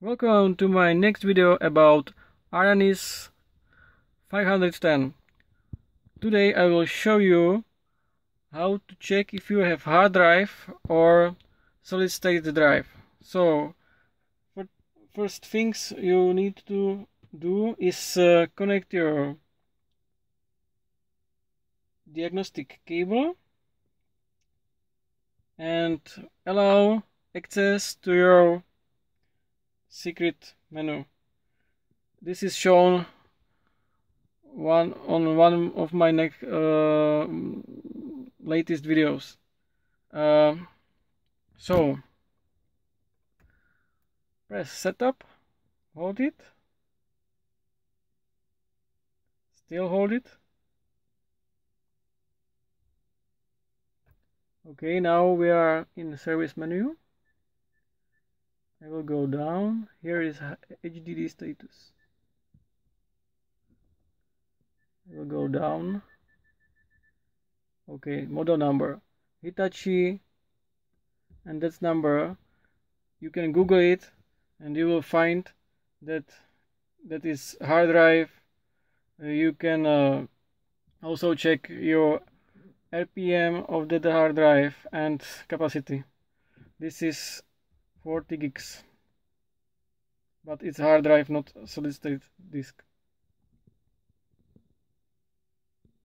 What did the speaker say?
Welcome to my next video about RNS 510. Today I will show you how to check if you have hard drive or solid state drive. So first things you need to do is uh, connect your diagnostic cable and allow access to your secret menu. This is shown one on one of my next uh, latest videos. Uh, so press setup, hold it, still hold it. Okay, now we are in the service menu. I will go down. Here is HDD status. I will go down. Okay, model number. Hitachi and that's number. You can Google it and you will find that that is hard drive. Uh, you can uh, also check your RPM of the hard drive and capacity. This is 40 gigs. But it's hard drive not solid state disk